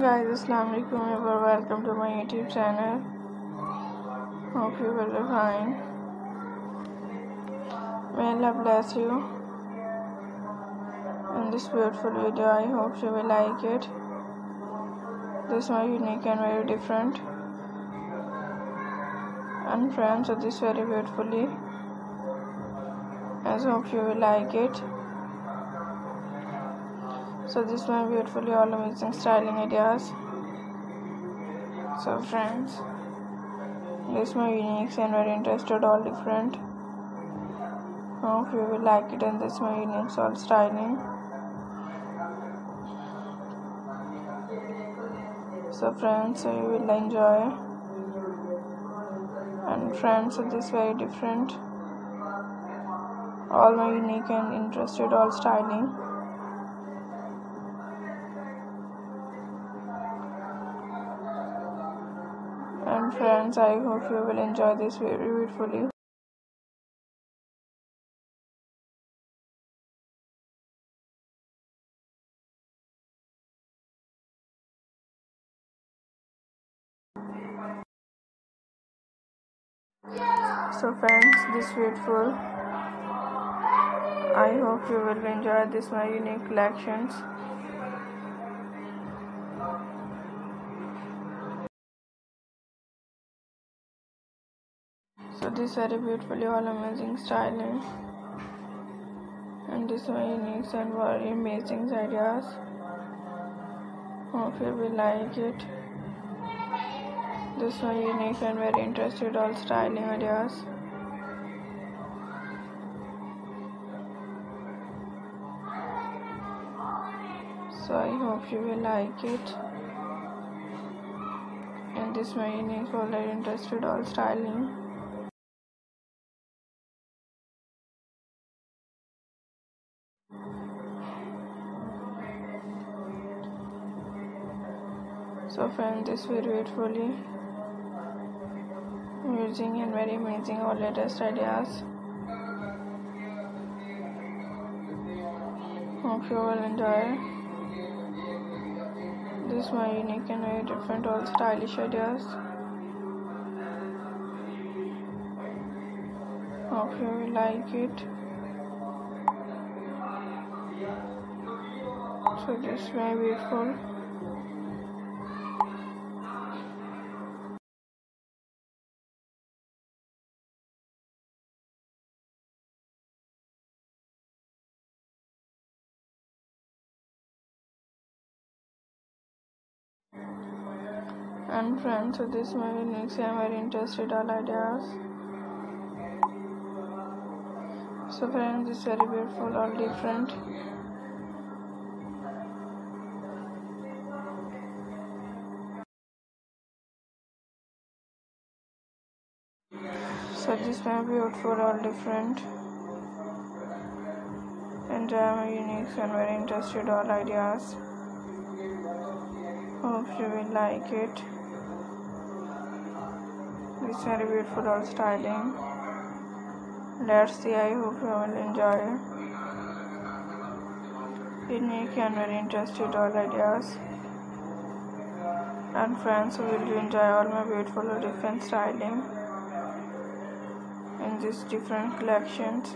guys assalamu alaikum ever welcome to my youtube channel. Hope you will be fine. May allah bless you. In this beautiful video i hope you will like it. This one unique and very different. And friends this very beautifully. I hope you will like it so this one beautifully all amazing styling ideas. So friends this my unique and very interested all different. Hope you will like it and this my unique all styling. So friends so you will enjoy. And friends so this very different. All my unique and interested all styling and friends. I hope you will enjoy this very beautifully. So friends this beautiful. I hope you will enjoy this my unique collections So this very beautifully all amazing styling and this very unique and very amazing ideas. Hope you will like it. This one unique and very interested all styling ideas. So I hope you will like it. And this my unique all very interested all styling. So friends, this very beautifully using and very amazing our latest ideas. Hope you will enjoy. This is my unique and very different all stylish ideas. Hope you will like it. So this very beautiful. and friends so this movie makes I'm very interested all ideas so friends this very beautiful all different so this may be beautiful all different. And I'm unique and very interested all ideas. Hope you will like it. It's very beautiful all styling. Let's see i hope you will enjoy. Unique and very interested all ideas. And friends will enjoy all my beautiful different styling in these different collections